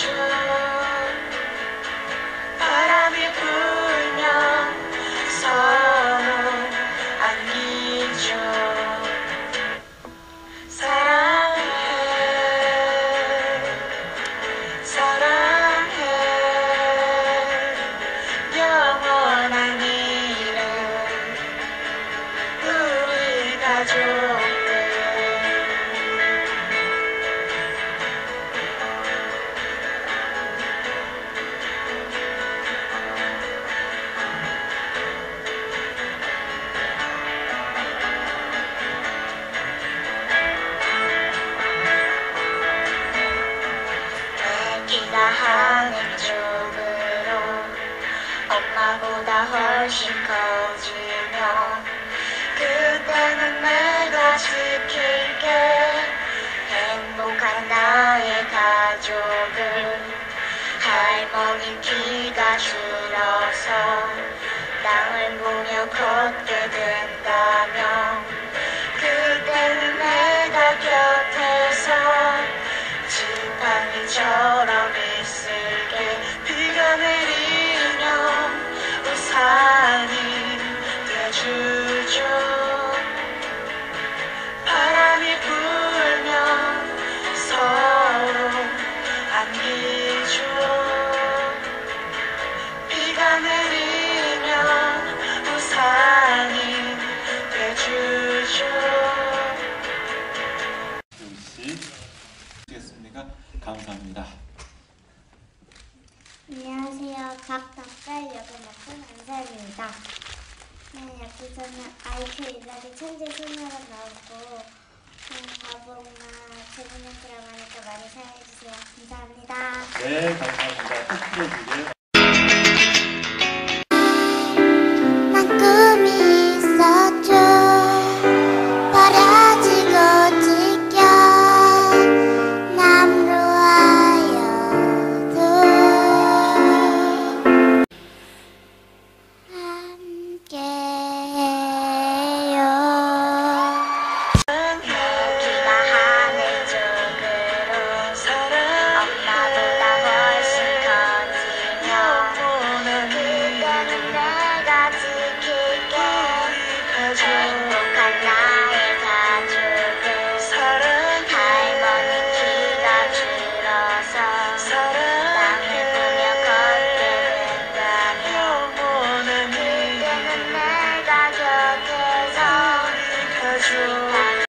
Church. 하늘 쪽으로 엄마보다 훨씬 커지면 그때는 내가 지킬게. 행복한 나의 가족을 할머니 키가 줄어서 땅을 보며 걷게 된다 안사입니다. 네, 여기서는 아이큐 일라리 천재 소녀로 나오고 음, 바보나 재밌는 드라마 하니까 많이 사랑해주세요. 감사합니다. 네, 감사합니다.